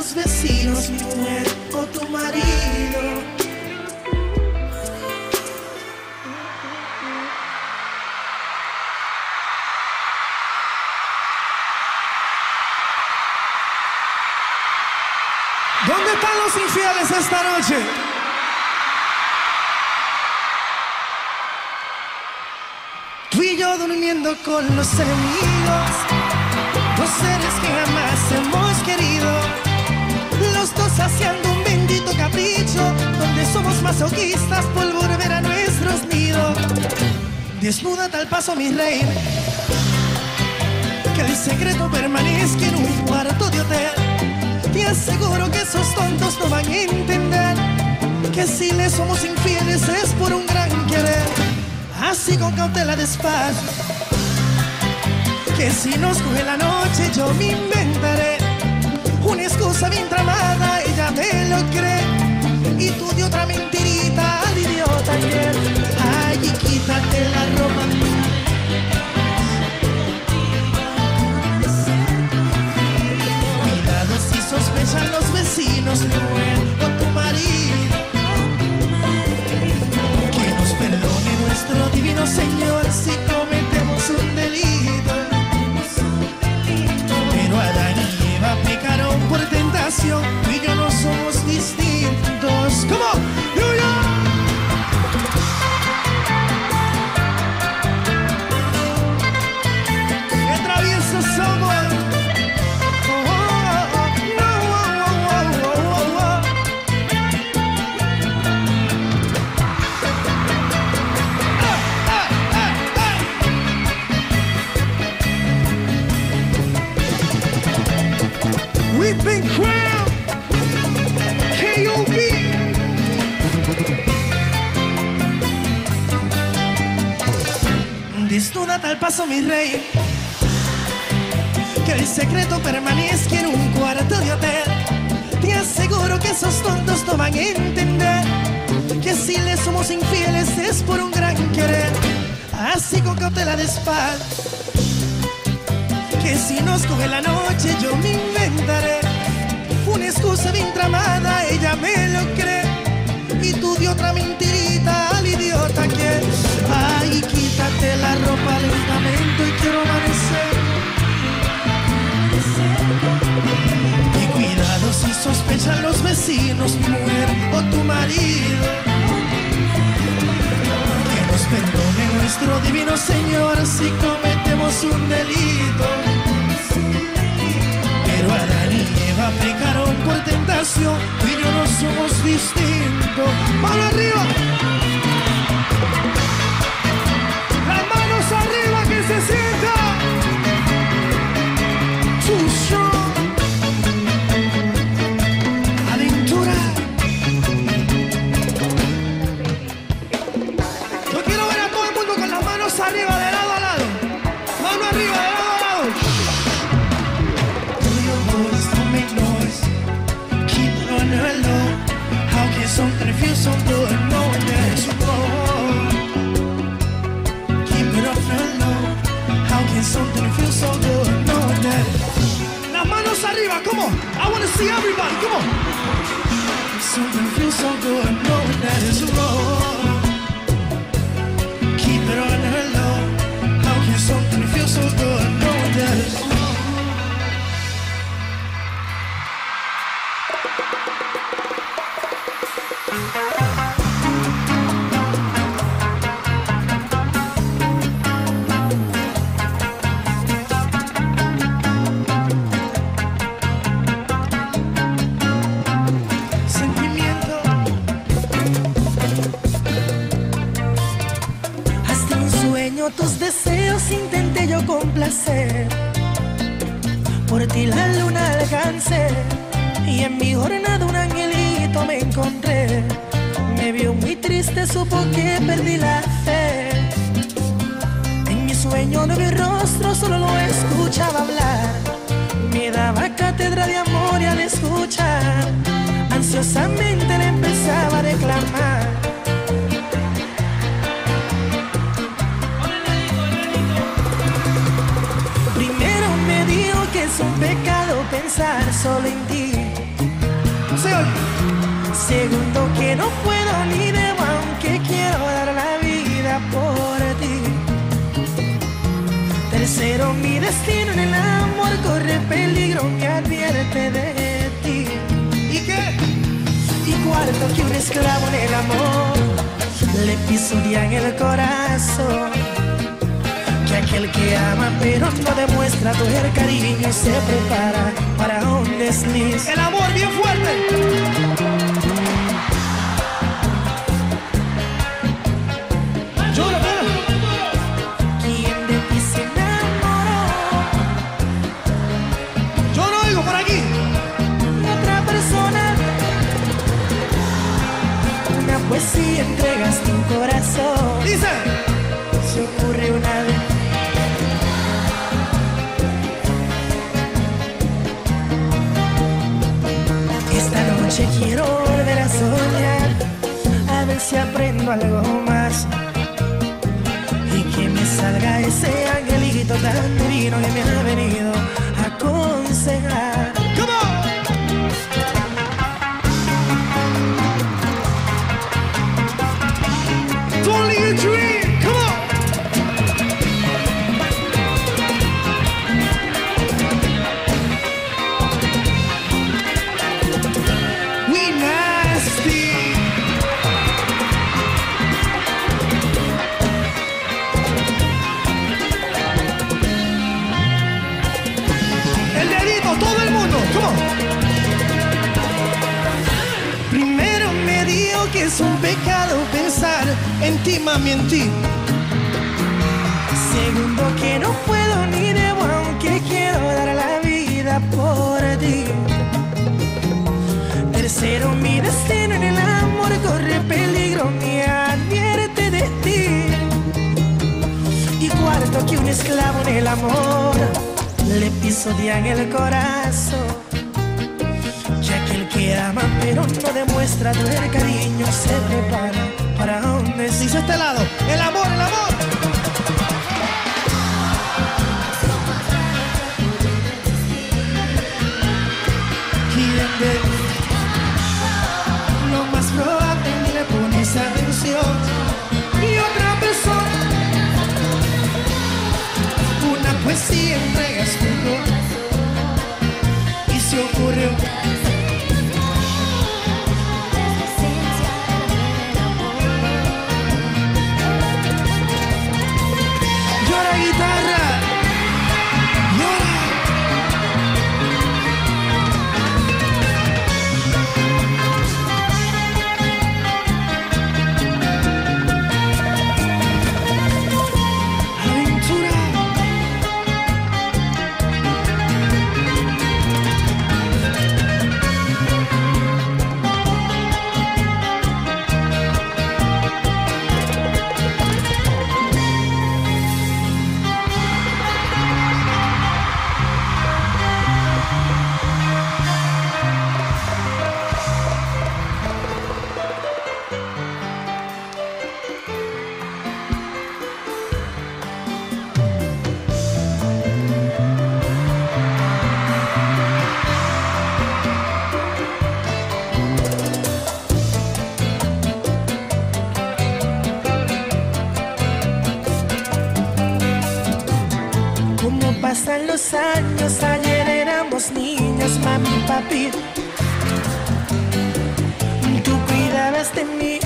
los vecinos, mi mujer o tu marido. ¿Dónde están los infieles esta noche? Tú y yo durmiendo con los enemigos, dos seres que jamás se masoquistas por volver a nuestros nidos. Desnuda tal paso, mi rey, que el secreto permanezca en un cuarto de hotel. Te aseguro que esos tontos no van a entender que si le somos infieles es por un gran querer. Así con cautela despacio, que si nos coge la noche yo me inventaré una excusa bien tramada, ella me lo cree. Tú de otra mentirita al idiota que Ay, quítate la ropa. Cuidado si sospechan los vecinos, mujer o tu marido. Que nos perdone nuestro divino Señor Que el secreto permanezca en un cuarto de hotel Te aseguro que esos tontos no van a entender Que si le somos infieles es por un gran querer Así con cautela de espalda que si nos coge la noche yo me inventaré una excusa bien tramada, ella me lo cree. Y tú de otra mentirita que ay, quítate la ropa lentamente y quiero amanecer. Y cuidado si sospechan los vecinos, mi mujer o tu marido. Que nos perdone nuestro divino Señor si cometemos un delito. Pero Adán y Eva pecaron por tentación y yo no somos distintos. ¡Mano arriba! Destino en el amor corre peligro me advierte de ti. ¿Y qué? Y cuarto que un esclavo en el amor le pisotean el corazón. Que aquel que ama pero no demuestra todo el cariño se prepara para un desliz. El amor bien fuerte. Poesía entregas tu corazón. Dice. Se ocurre una vez. Esta noche quiero volver a soñar, a ver si aprendo algo más. Y que me salga ese angelito tan divino que me ha venido a aconsejar. En ti, mami, en ti. Segundo que no puedo ni debo, aunque quiero dar la vida por ti. Tercero, mi destino en el amor corre peligro, me advierte de ti. Y cuarto, que un esclavo en el amor le pisotean el corazón. Que aquel que ama pero no demuestra el cariño se prepara para desliz. Dice este lado. El amor, el amor. ¿Quién de años, ayer éramos niños, mami y papi. Tú cuidabas de mí,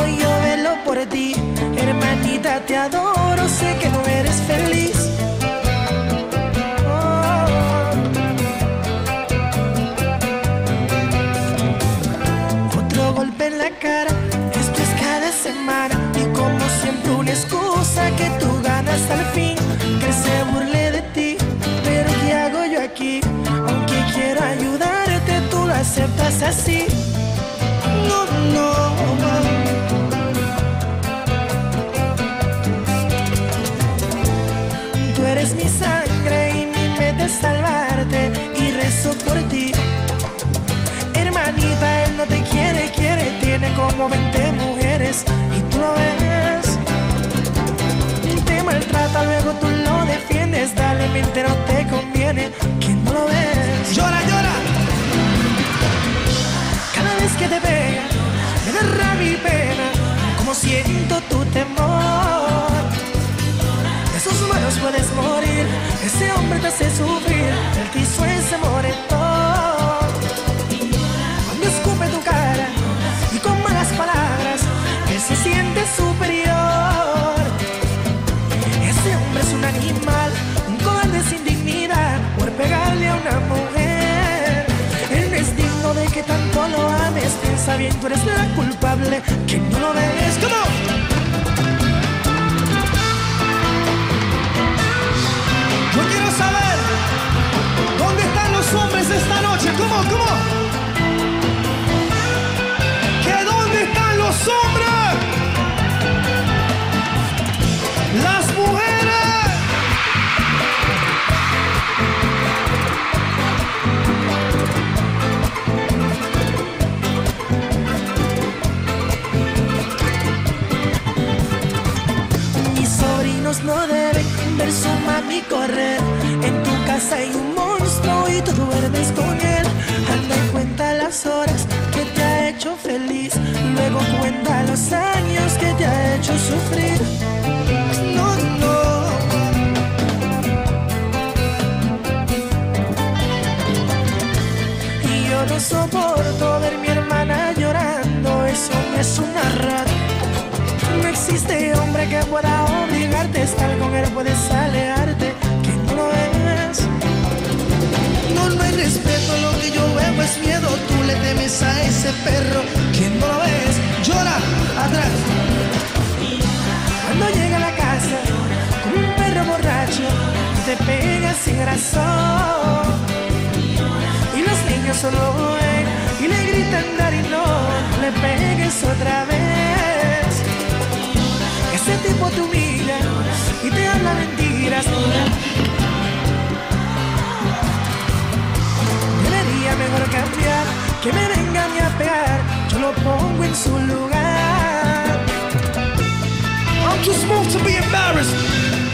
hoy yo velo por ti. Hermanita, te adoro, sé que no eres feliz. Aceptas así. No, no. Tú eres mi sangre y mi meta es salvarte y rezo por ti. Hermanita, él no te quiere, quiere, tiene como 20 mujeres y tú lo ves. Te maltrata, luego tú lo defiendes, dale, mente, no te conviene, que que te pega, me rabia y pena, como siento tu temor. De sus manos puedes morir, ese hombre te hace sufrir, el piso ese. tanto lo ames, piensa bien, tú eres la culpable, que no lo ves. Como... hay un monstruo y tú duermes con él. Anda y cuenta las horas que te ha hecho feliz. Luego cuenta los años que te ha hecho sufrir. No, no. Y yo no soporto ver mi hermana llorando. Eso es una rata. No existe hombre que pueda obligarte a estar con él, puedes alejarte, No, hay respeto, lo que yo veo es miedo, tú le temes a ese perro, que no lo ves. Llora atrás. Cuando llega a la casa con un perro borracho, te pega sin razón. Y los niños solo ven y le gritan, Dari, no, le pegues otra vez. Ese tipo te humilla y te habla mentiras. Debería mejor cambiar, que me vengan a pegar. Yo lo pongo en su lugar. I'm too smooth to be embarrassed.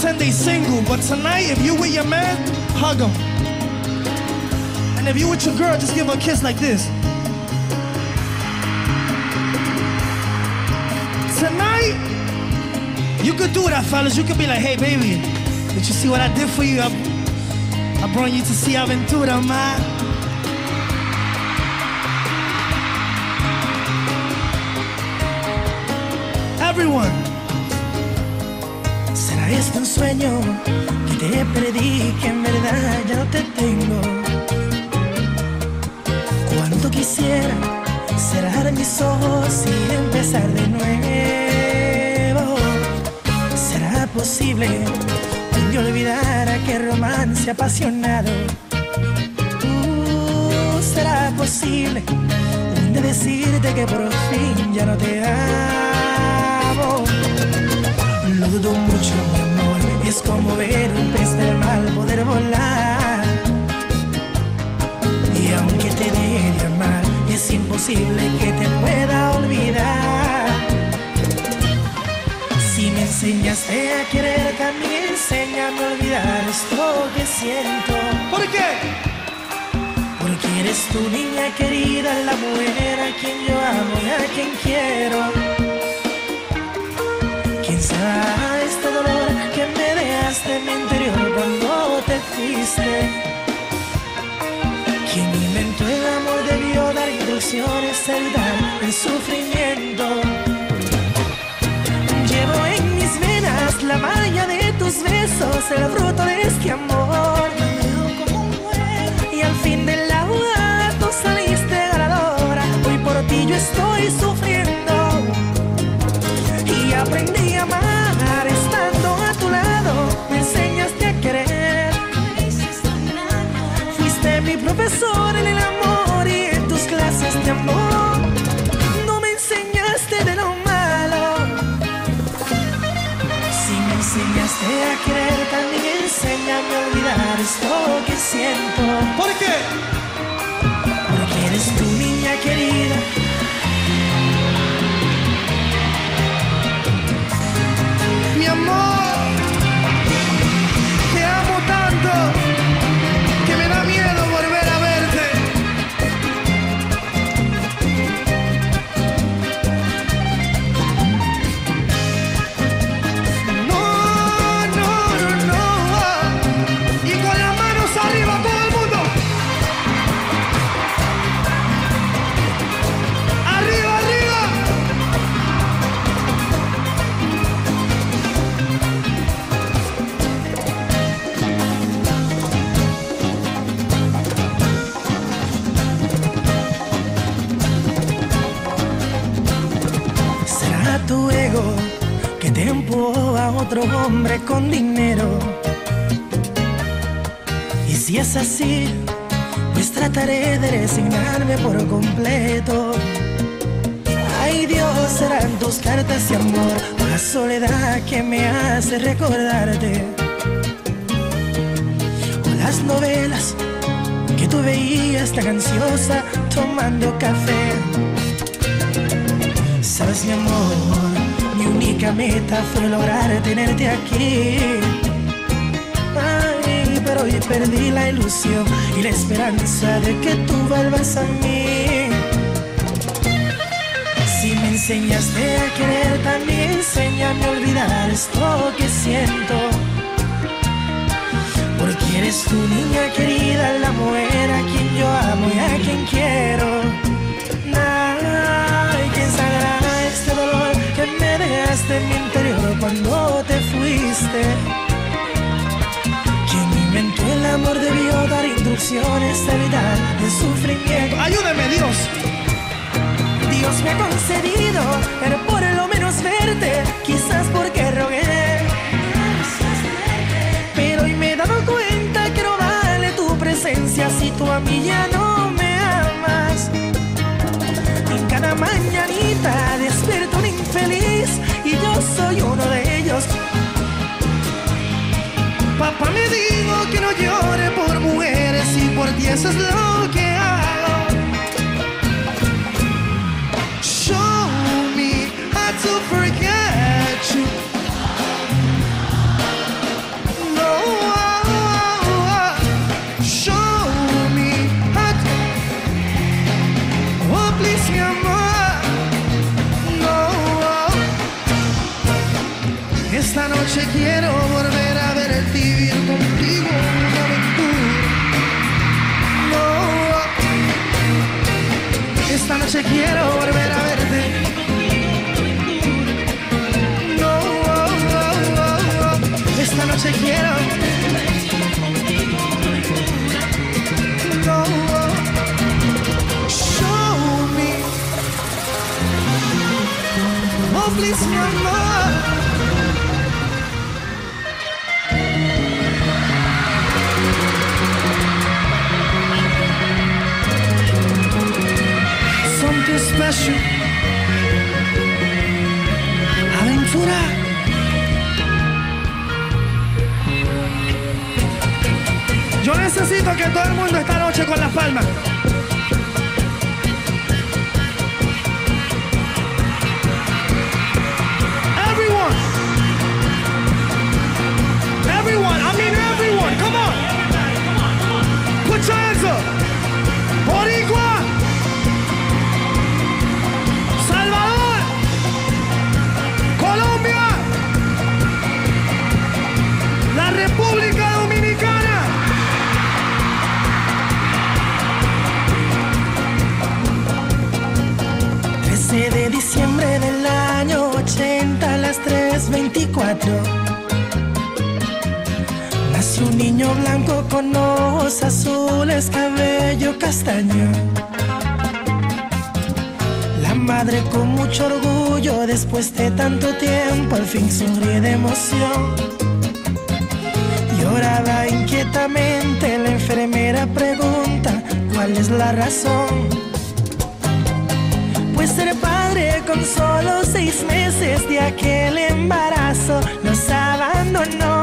Pretend they single, but tonight, if you with your man, hug him. And if you with your girl, just give her a kiss like this. Tonight, you could do that, fellas. You could be like, hey, baby, did you see what I did for you? I, I brought you to see Aventura, man. Sueño que te perdí, que en verdad ya no te tengo? Cuánto quisiera cerrar mis ojos y empezar de nuevo. ¿Será posible que me olvidara que romance apasionado? Uh, ¿Será posible día decirte que por fin ya no te amo? Lo dudo mucho. Es como ver un pez del mar poder volar. Y aunque te dé de amar, es imposible que te pueda olvidar. Si me enseñaste a querer, también enséñame a olvidar esto que siento. ¿Por qué? Porque eres tu niña querida, la mujer a quien yo amo y a quien quiero. ¿Quién dolor que me dejaste en mi interior cuando te fuiste? ¿Quién inventó el amor debió dar instrucciones, evitar el sufrimiento? Llevo en mis venas la magia de tus besos, el fruto de este amor. Y al fin de la jugada tú saliste ganadora. Hoy por ti yo estoy sufriendo. profesor en el amor y en tus clases de amor no me enseñaste de lo malo. Si me enseñaste a querer, también enséñame a olvidar esto que siento. ¿Por qué? Porque eres tu niña querida. Mi amor. Tus cartas de amor, la soledad que me hace recordarte. O las novelas que tú veías tan ansiosa tomando café. Sabes mi amor, mi única meta fue lograr tenerte aquí. Ay, pero hoy perdí la ilusión y la esperanza de que tú vuelvas a mí. Enseñaste a querer, también enséñame a olvidar esto que siento. Porque eres tu niña querida, la mujer a quien yo amo y a quien quiero. Ay, ¿quién sanará este dolor que me dejaste en mi interior cuando te fuiste? Quien inventó el amor debió dar instrucciones de evitar el sufrimiento. Y por ti eso es lo que hago. Show me how to forget you. No, show me how to. Oh, please, amor. No. Esta noche quiero noche quiero volver a verte. No. Esta noche quiero. No. Show me. Oh, please, mi amor. Aventura. Yo necesito que todo el mundo esta noche con las palmas. Cabello castaño. La madre con mucho orgullo después de tanto tiempo al fin sonríe de emoción. Lloraba inquietamente, la enfermera pregunta cuál es la razón pues ser padre con solo seis meses de aquel embarazo nos abandonó.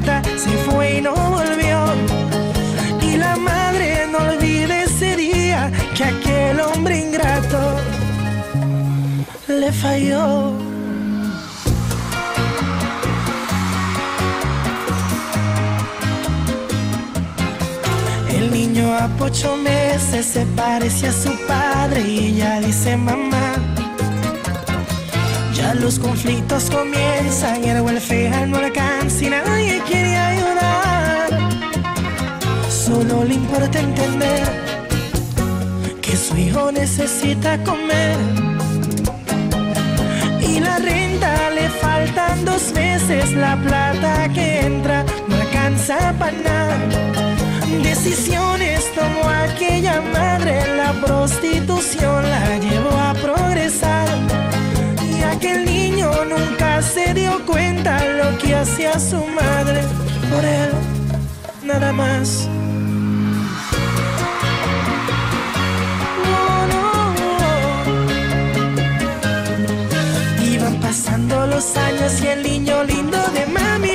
Se fue y no volvió. Y la madre no olvide ese día que aquel hombre ingrato le falló. El niño a ocho meses se parece a su padre y ya dice mamá. Los conflictos comienzan y el welfare no alcanza y nadie quiere ayudar. Solo le importa entender que su hijo necesita comer. Y la renta le faltan dos meses, la plata que entra no alcanza para nada. Decisiones tomó aquella madre, la prostitución la llevó a progresar. Y aquel niño nunca se dio cuenta lo que hacía su madre por él, nada más. Iban pasando los años y el niño lindo de mami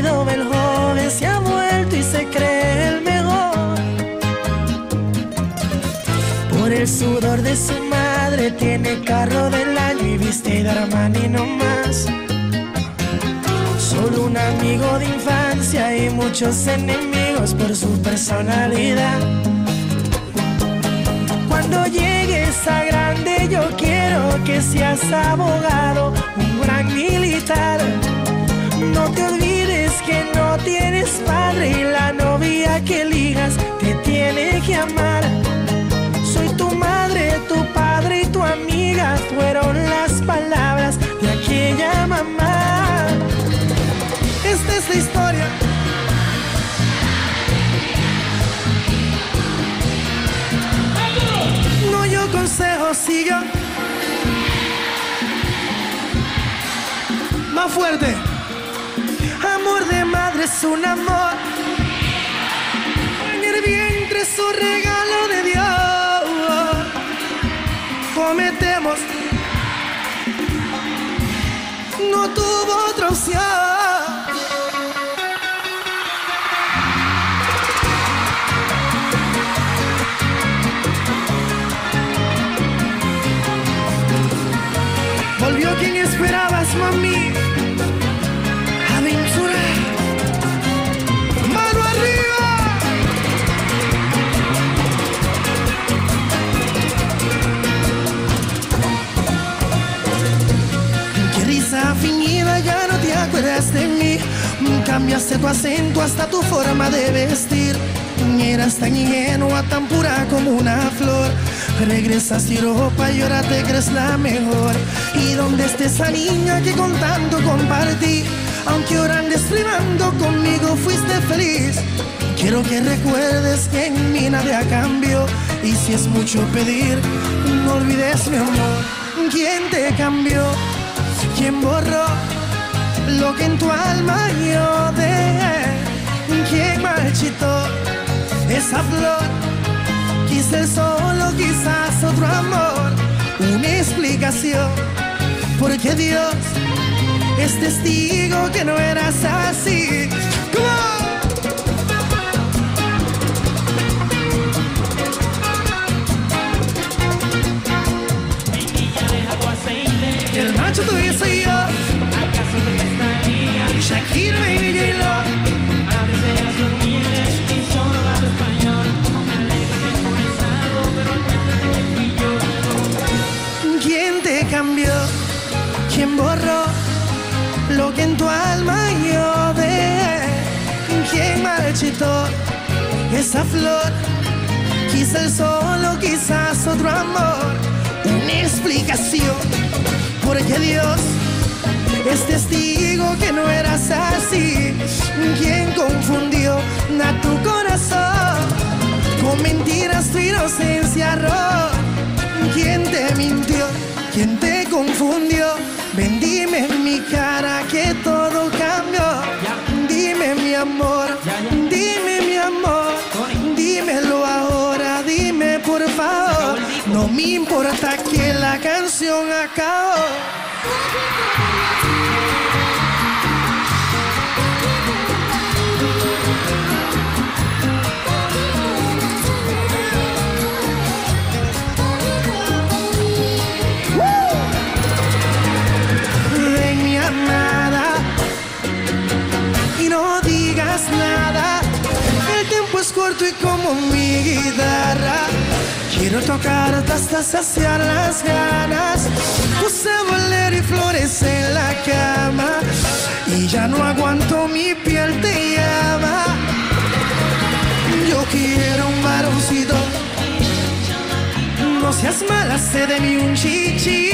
presumido, el joven se ha vuelto y se cree el mejor. Por el sudor de su madre tiene carro del año y viste de Armani no más. Solo un amigo de infancia y muchos enemigos por su personalidad. Cuando llegues a grande yo quiero que seas abogado, un gran militar. No te olvides que no tienes padre y la novia que elijas te tiene que amar. Soy tu madre, tu padre y tu amiga, fueron las palabras de aquella mamá. Esta es la historia. No yo consejo, si yo. Más fuerte. Amor de madre es un amor. En el vientre es un regalo de Dios. Cometemos. No tuvo otra opción. Cambiaste tu acento hasta tu forma de vestir. Eras tan ingenua, tan pura como una flor. Regresas Europa y ahora te crees la mejor. ¿Y dónde está esa niña que con tanto compartí? Aunque ahora andes conmigo, fuiste feliz. Quiero que recuerdes que en mí nada cambió. Y si es mucho pedir, no olvides mi amor. ¿Quién te cambió? ¿Quién borró lo que en tu alma yo dejé? ¿Quién marchitó esa flor? Quise solo, quizás otro amor, una explicación. Porque Dios es testigo que no eras así. Come on. El macho lo que en tu alma yo? ¿Quién marchitó esa flor? Quizá el solo, quizás otro amor. Una explicación. Porque Dios es testigo que no eras así. ¿Quién confundió a tu corazón con mentiras tu inocencia error? ¿Quién te mintió? ¿Quién te confundió? Vendime mi cara que todo cambió. Dime mi amor, dime mi amor, dímelo ahora, dime por favor. No me importa que la canción acabó. Nada. El tiempo es corto y como mi guitarra. Quiero tocarte hasta saciar las ganas. Puse bolero y flores en la cama. Y ya no aguanto, mi piel te llama. Yo quiero un varoncito. No seas mala, sé de mí un chichi.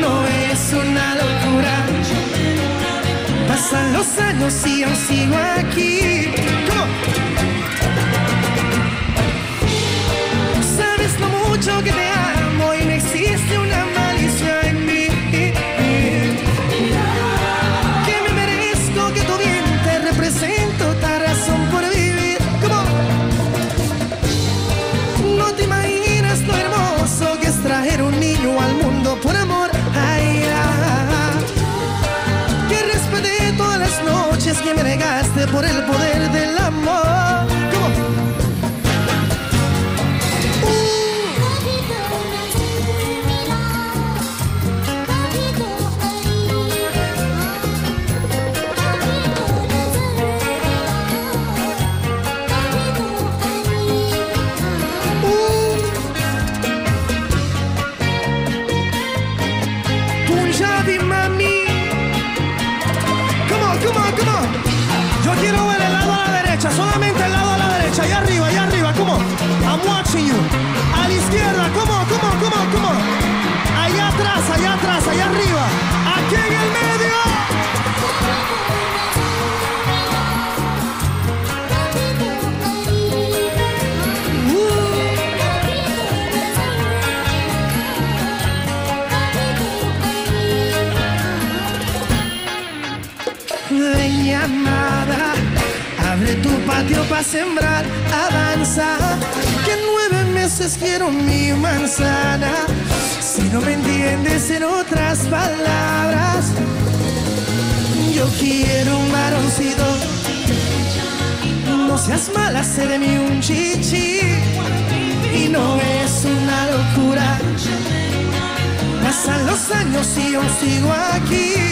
No es una locura. Pasan los años y aún sigo aquí. Sabes lo mucho que te amo y patio para sembrar, avanza. Que en nueve meses quiero mi manzana. Si no me entiendes en otras palabras, yo quiero un varoncito. No seas mala, sé de mí un chichi. Y no es una locura. Pasan los años y yo sigo aquí.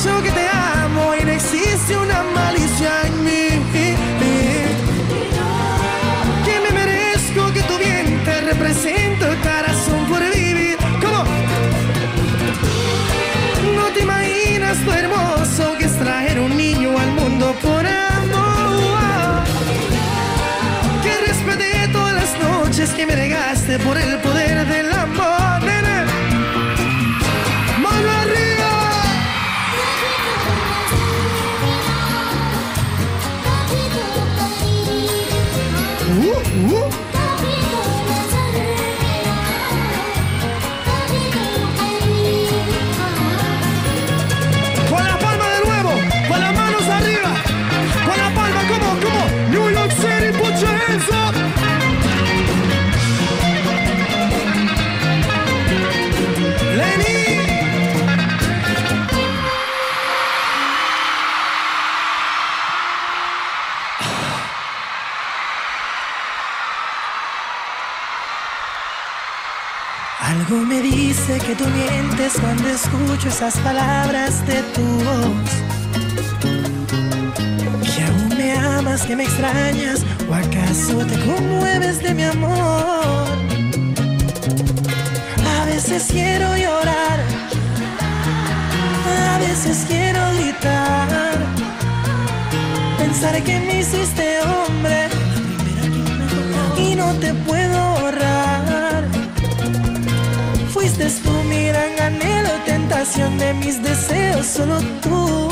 Que te amo y no existe una malicia en mí. Que me merezco que tu bien te represento, corazón por vivir. ¿Cómo? No te imaginas lo hermoso que es traer un niño al mundo por amor. Que respeté todas las noches que me negaste por el poder del dice que tú mientes cuando escucho esas palabras de tu voz. Que aún me amas, que me extrañas, o acaso te conmueves de mi amor. A veces quiero llorar, a veces quiero gritar. Pensar que me hiciste hombre y no te puedo borrar. Mi gran anhelo, tentación de mis deseos, solo tú.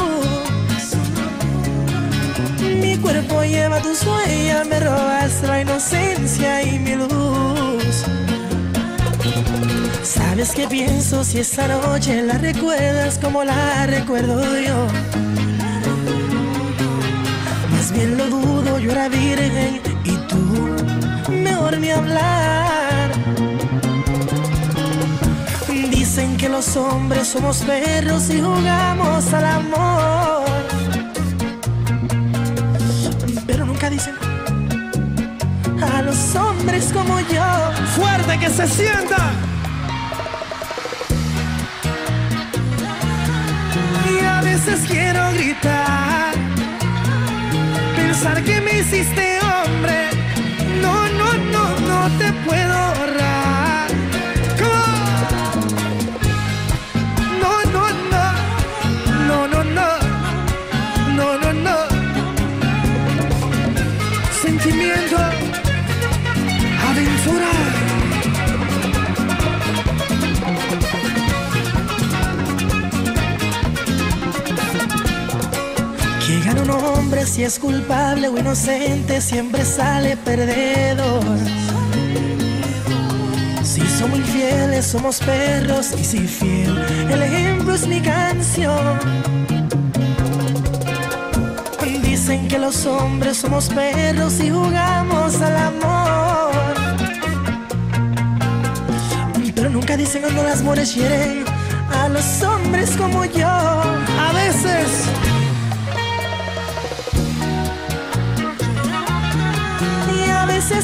Mi cuerpo lleva tus huellas, me robas la inocencia y mi luz. ¿Sabes qué pienso si esa noche la recuerdas como la recuerdo yo? Más bien lo dudo, yo era virgen y tú mejor ni hablar. Que los hombres somos perros y jugamos al amor. Pero nunca dicen a los hombres como yo. Fuerte que se sienta. Y a veces quiero gritar, pensar que me hiciste hombre. No, no, no, no te puedo si es culpable o inocente, siempre sale perdedor. Si somos infieles, somos perros y si fiel, el ejemplo es mi canción. Dicen que los hombres somos perros y jugamos al amor. Pero nunca dicen cuando las mujeres hieren a los hombres como yo. A veces.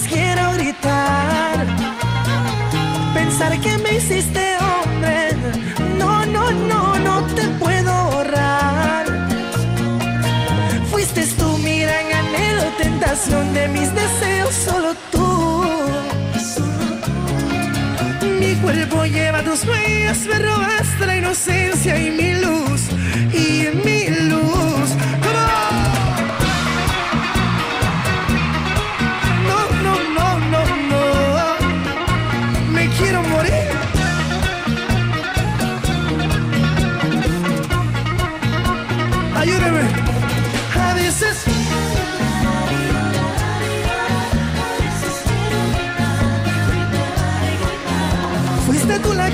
Quiero gritar, pensar que me hiciste hombre. No, no, no, no te puedo borrar. Fuiste tú mi gran anhelo, tentación de mis deseos, solo tú. Mi cuerpo lleva tus huellas, me robaste la inocencia y mi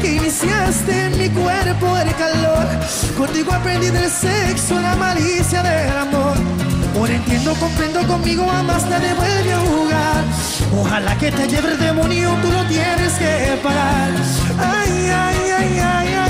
que iniciaste en mi cuerpo el calor. Contigo aprendí del sexo, la malicia del amor. Ahora entiendo, comprendo conmigo, jamás te devuelve a jugar. Ojalá que te lleve el demonio, tú lo tienes que pagar. Ay, ay, ay, ay, ay.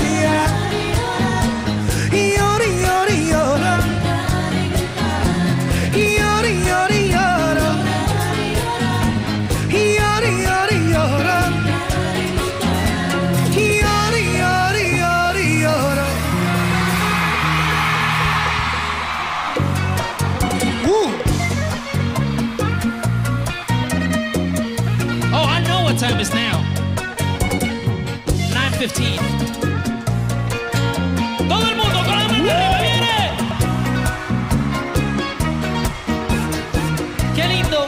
9.15. Todo el mundo con la mano arriba, viene. Qué lindo.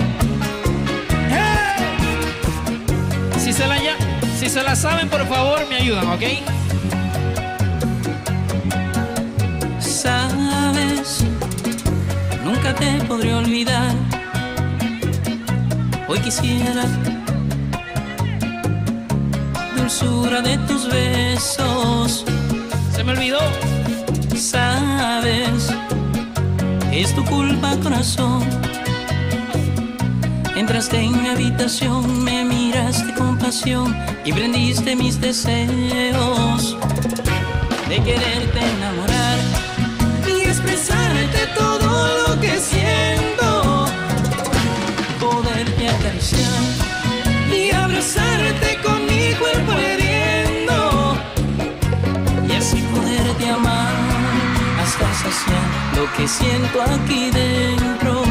Si se la ya- si se la saben, por favor, me ayudan, ¿ok? Sabes, nunca te podré olvidar. Hoy quisiera de tus besos. Se me olvidó. Sabes, es tu culpa, corazón. Entraste en mi habitación, me miraste con pasión y prendiste mis deseos de quererte enamorar y expresarte todo lo que siento. Poderte acariciar y abrazarte con y así poderte amar hasta saciar lo que siento aquí dentro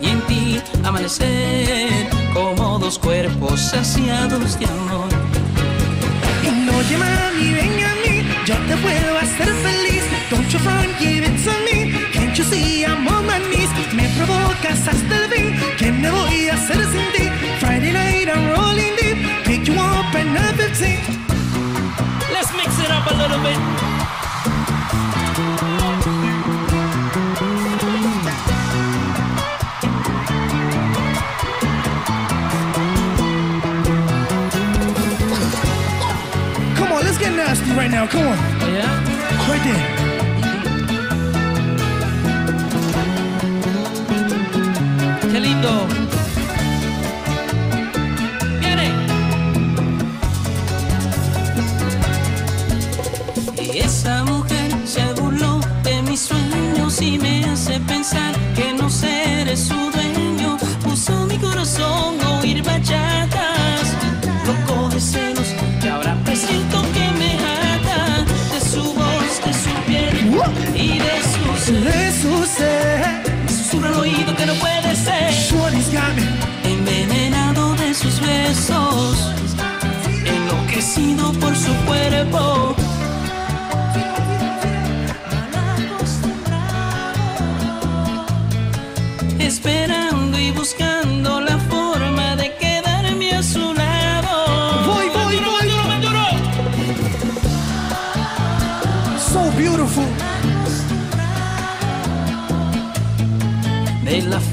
y en ti amanecer como dos cuerpos saciados de amor. No llama mami, ven a mí, yo te puedo hacer feliz. Don't you front, give it to me. Can't you see I'm on my knees? Me provocas hasta el fin. ¿Qué me voy a hacer sin ti? Friday night I'm rolling deep. Pick you up and tea. Let's mix it up a little bit. Come on, let's get nasty right now. Come on. Oh, yeah? Right there. hace pensar que no seré su dueño. Puso mi corazón a oír bachatas, loco de celos, que ahora presiento que me ata de su voz, de su piel y de su ser. De su ser. Susurra al oído que no puede ser. Envenenado de sus besos, enloquecido por su cuerpo.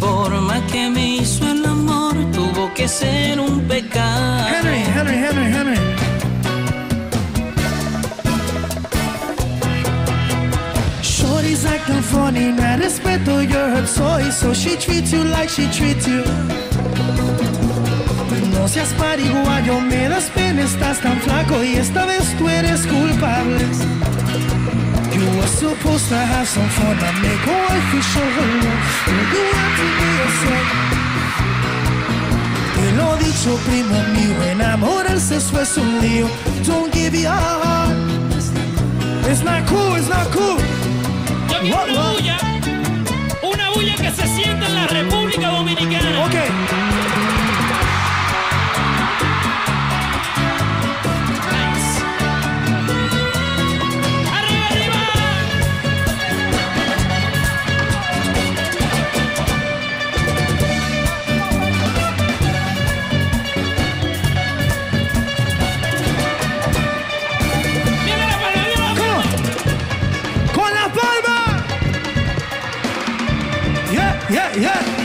Forma que me hizo el amor, tuvo que ser un pecado. Henry, Henry, Henry, Henry. Shorty's acting funny, no respeto, you're her toy, so she treats you like she treats you. No seas pariguayo, me das pena, estás tan flaco y esta vez tú eres culpable. Supposed to have some fun, I make a wife lo dicho, primo mío, enamorarse eso es un lío. Don't give your heart. It's not cool, it's not cool. Yo quiero una bulla. Una bulla que se sienta en la República Dominicana. Okay. Yeah, yeah,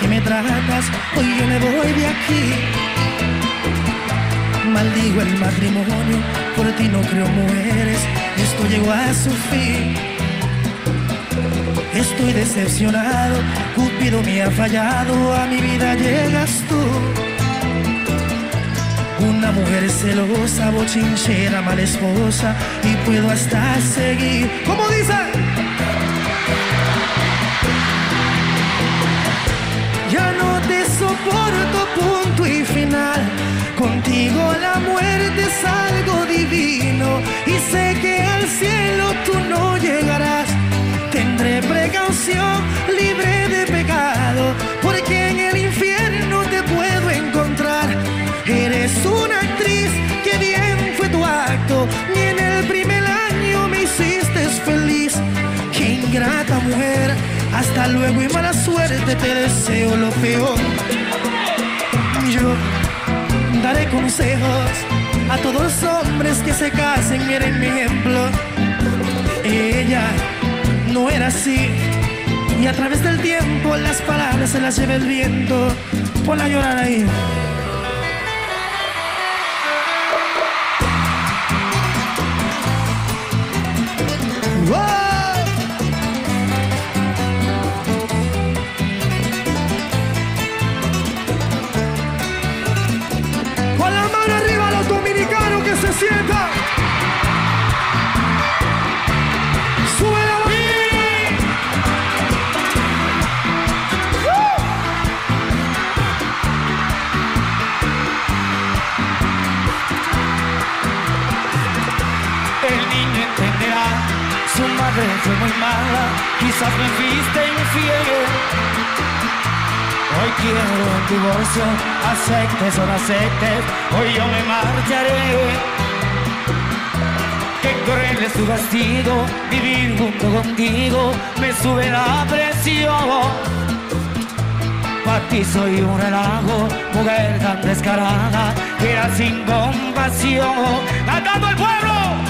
que me tratas. Hoy yo me voy de aquí. Maldigo el matrimonio, por ti no creo mujeres. Esto llegó a su fin. Estoy decepcionado, Cupido me ha fallado, a mi vida llegas tú. Una mujer celosa, bochinchera, mala esposa, y puedo hasta seguir. ¿Cómo dice? Soporto, punto y final. Contigo la muerte es algo divino. Y sé que al cielo tú no llegarás. Tendré precaución, libre de pecado. Porque en el infierno te puedo encontrar. Eres una actriz, que bien fue tu acto. Ni en el primer año me hiciste feliz. Qué ingrata mujer. Hasta luego y mala suerte te deseo lo peor. Yo daré consejos a todos los hombres que se casen, miren mi ejemplo. Ella no era así. Y a través del tiempo las palabras se las lleva el viento. Ponla a llorar ahí. ¡Wow! Mala, quizás me fuiste infiel. Hoy quiero un divorcio, aceptes o no aceptes, hoy yo me marcharé. Que cruel es tu castigo, vivir junto contigo, me sube la presión. Para ti soy un relajo, mujer tan descarada, era sin compasión. ¡Cantando el pueblo!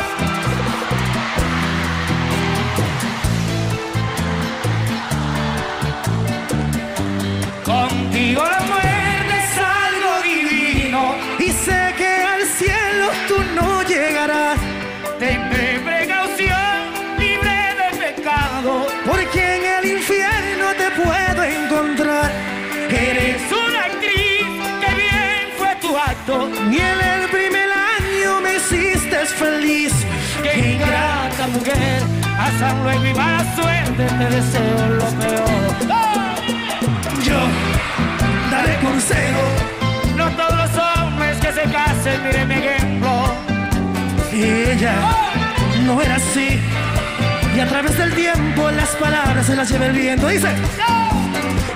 Contigo la muerte es algo divino. Y sé que al cielo tú no llegarás. Tendré precaución, libre de pecado. Porque en el infierno te puedo encontrar. Eres una actriz, que bien fue tu acto. Ni en el primer año me hiciste feliz. Qué ingrata mujer, Hasta luego y mala suerte, te deseo lo peor. Y a través del tiempo las palabras se las lleva el viento. Dice,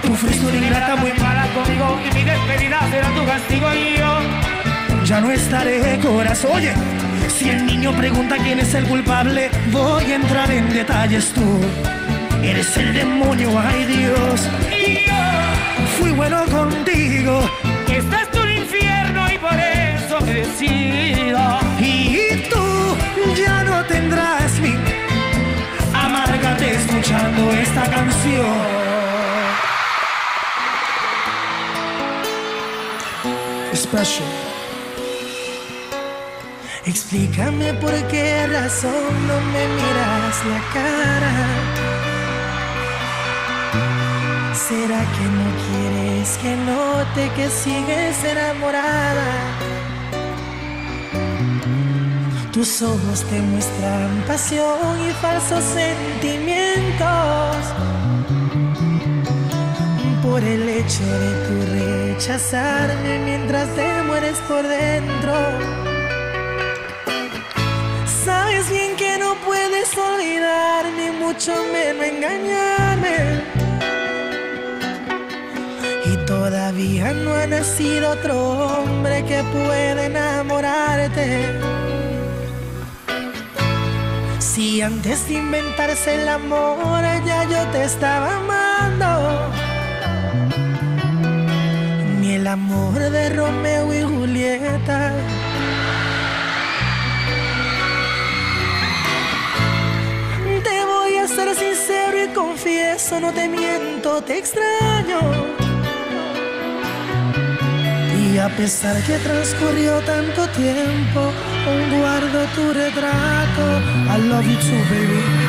tú fuiste una ingrata muy muy mala conmigo y mi despedida será tu castigo y yo. Ya no estaré corazón. Oye, si el niño pregunta quién es el culpable, voy a entrar en detalles tú. Eres el demonio, ay Dios. Y yo, Fui bueno contigo estás tú en infierno y por eso me decido. y tú ya no tendrás escuchando esta canción. Special. Explícame por qué razón no me miras la cara. ¿Será que no quieres que note que sigues enamorada? Tus ojos te muestran pasión y falsos sentimientos. Por el hecho de tu rechazarme mientras te mueres por dentro. Sabes bien que no puedes olvidarme, mucho menos engañarme. Y todavía no ha nacido otro hombre que pueda enamorarte. Si antes de inventarse el amor ya yo te estaba amando. Ni el amor de Romeo y Julieta. Te voy a ser sincero y confieso, no te miento, te extraño. Y a pesar que transcurrió tanto tiempo, guardo tu retrato. I love you too, baby.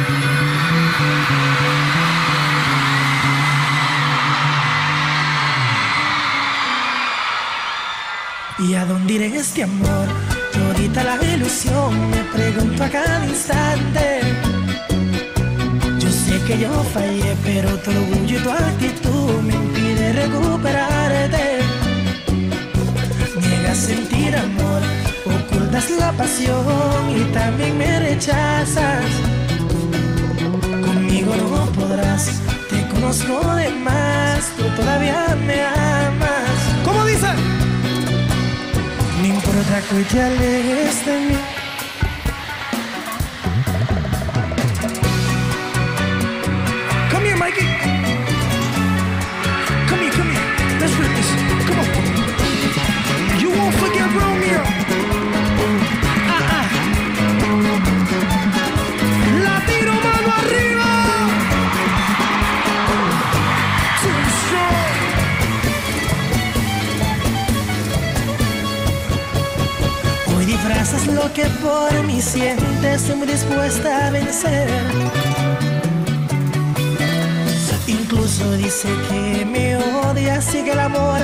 ¿Y a dónde iré este amor? Todita la ilusión, me pregunto a cada instante. Yo sé que yo fallé, pero tu orgullo y tu actitud me impide recuperarte. Niegas sentir amor, la pasión y también me rechazas. Conmigo no podrás, te conozco de más, tú todavía me amas. ¿Cómo dice? No importa que te alejes de mí. Lo que por mí sientes, estoy muy dispuesta a vencer. Incluso dice que me odia, sigue el amor.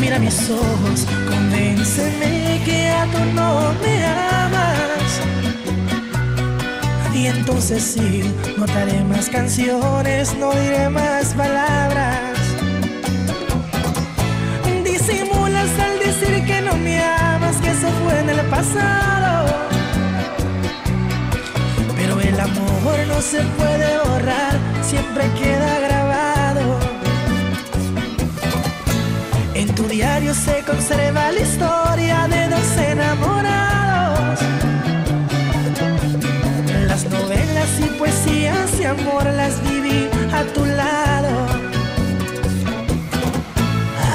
Mira mis ojos, convénceme que a tú no me amas. Y entonces sí, no te haré más canciones, no diré más palabras. En el pasado. Pero el amor no se puede borrar, siempre queda grabado. En tu diario se conserva la historia de dos enamorados. Las novelas y poesías de amor las viví a tu lado.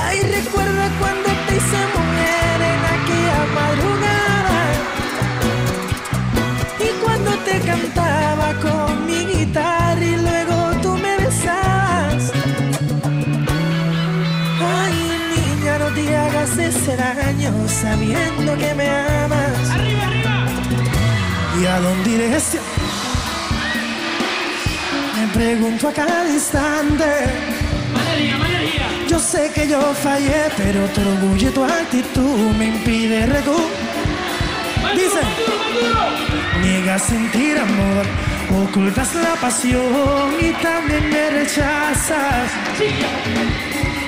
Ay, recuerda cuando te hice sabiendo que me amas. ¡Arriba, arriba! ¿Y a dónde iré? Me pregunto a cada instante. ¡Manería, manería! Yo sé que yo fallé, pero tu orgullo y tu actitud me impide recu. ¡Más Dice. Niegas sentir amor, ocultas la pasión y también me rechazas.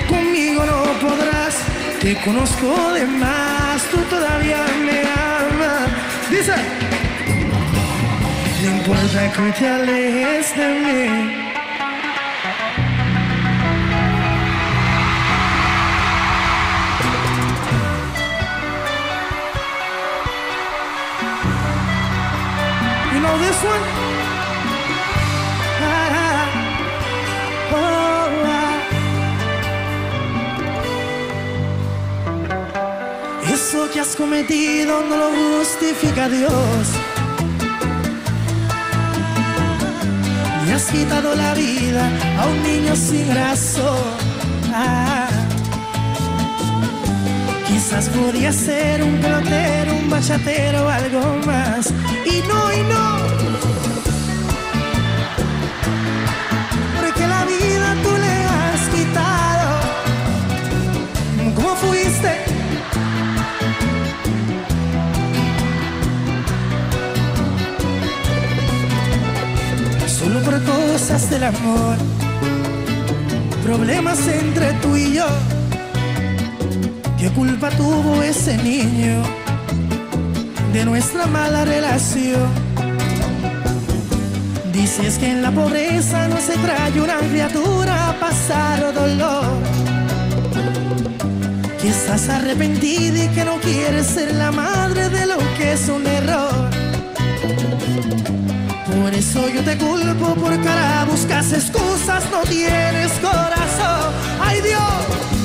Conmigo no podrás, te conozco de más, tú todavía me amas. Dice, no importa que te alejes de mí. You know this one? Has cometido no lo justifica Dios. Y has quitado la vida a un niño sin razón. Ah. Quizás podía ser un pelotero, un bachatero, algo más. Y no, y no. Cosas del amor. Problemas entre tú y yo. ¿Qué culpa tuvo ese niño de nuestra mala relación? Dices que en la pobreza no se trae una criatura a pasar dolor. Que estás arrepentida y que no quieres ser la madre de lo que es un error. Por eso yo te culpo porque ahora buscas excusas, no tienes corazón. ¡Ay Dios!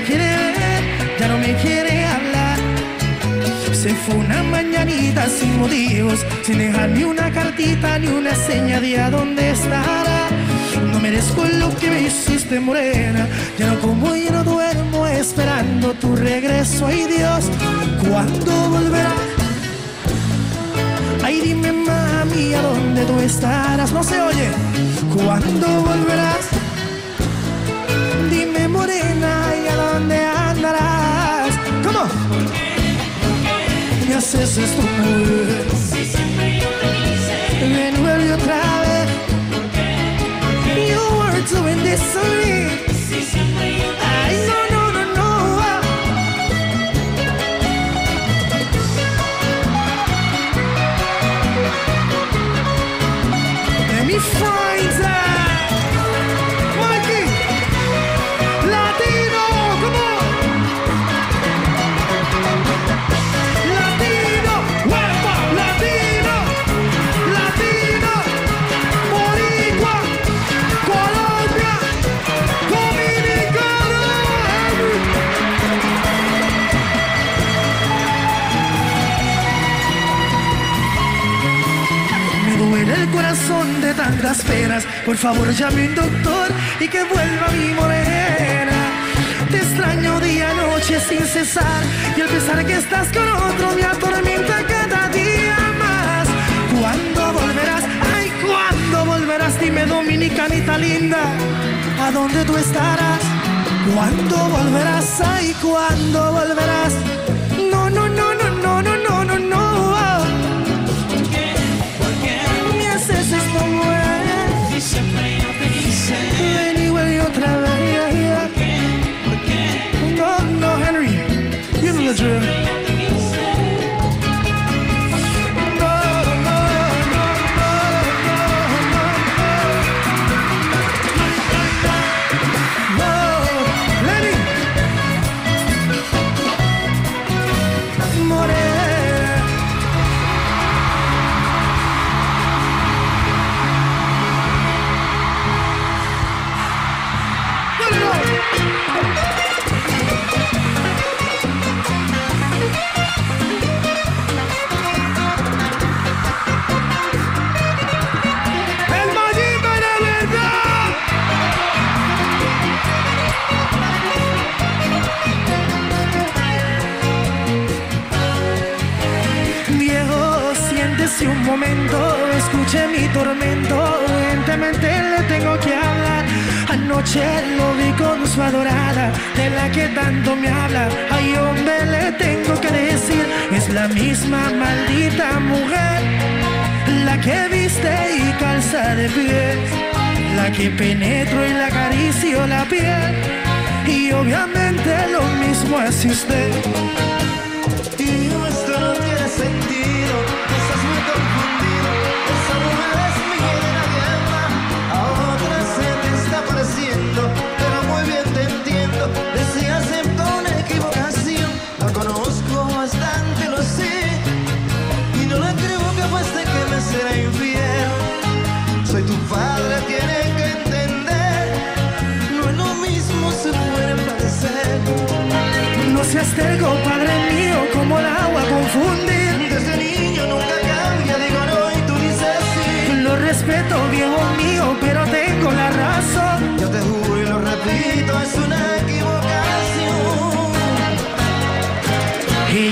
Quiere ver, ya no me quiere hablar. Se fue una mañanita sin motivos, sin dejar ni una cartita ni una seña de a dónde estará. No merezco lo que me hiciste morena, ya no como y no duermo esperando tu regreso. Ay Dios, ¿cuándo volverás? Ay dime mami, ¿a dónde tú estarás? No se oye, ¿cuándo volverás? Dime morena, ¿y a dónde andarás? ¿Cómo? Me haces esto otra vez. You were doing this to me. Por favor, llame un doctor y que vuelva mi morena. Te extraño día noche sin cesar. Y el pesar que estás con otro me atormenta cada día más. ¿Cuándo volverás? Ay, ¿cuándo volverás? Dime, dominicanita linda, ¿a dónde tú estarás? ¿Cuándo volverás? Ay, ¿cuándo volverás? Escuché mi tormento, evidentemente le tengo que hablar. Anoche lo vi con su adorada, de la que tanto me habla. Ay, hombre, le tengo que decir, es la misma maldita mujer, la que viste y calza de pie, la que penetro y la acaricio la piel. Y obviamente lo mismo hace usted.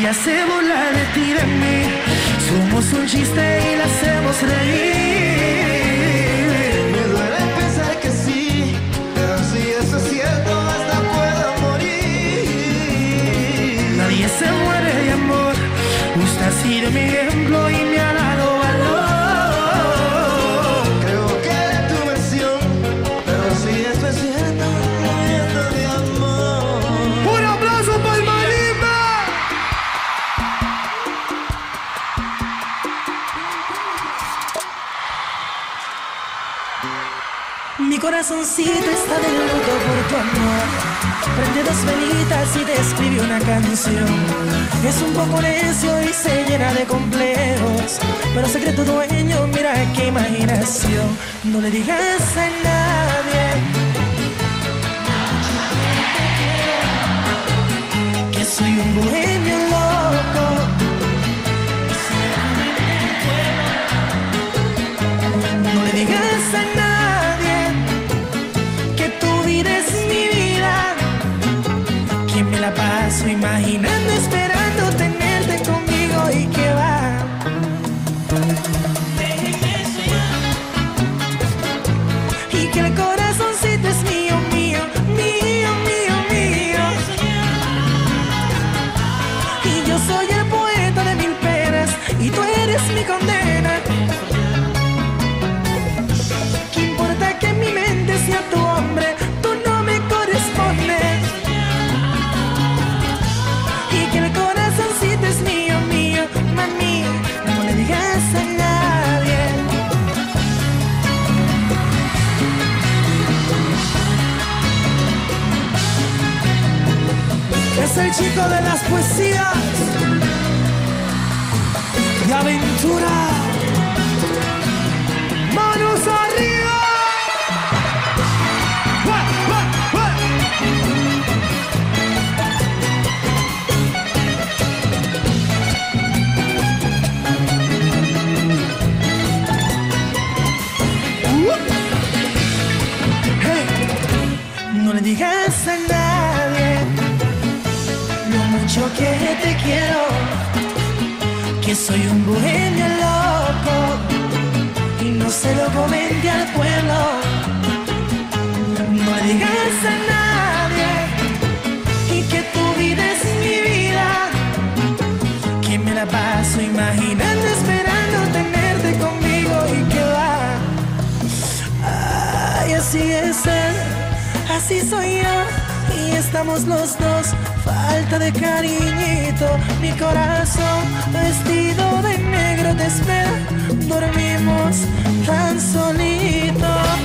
Ella se burla de ti, de mí. Somos un chiste y la hacemos reír. Corazoncito está de luto por tu amor. Prende dos velitas y te escribe una canción. Es un poco necio y se llena de complejos. Pero secreto dueño, mira qué imaginación. No le digas a nadie que soy un bohemio de las poesías. De aventura. Que te quiero, que soy un bohemio loco y no se lo comente al pueblo. No digas a nadie y que tu vida es mi vida, que me la paso imaginando, esperando tenerte conmigo y que va. Ay, así es él, así soy yo. Estamos los dos, falta de cariñito. Mi corazón vestido de negro te espera. Dormimos tan solito.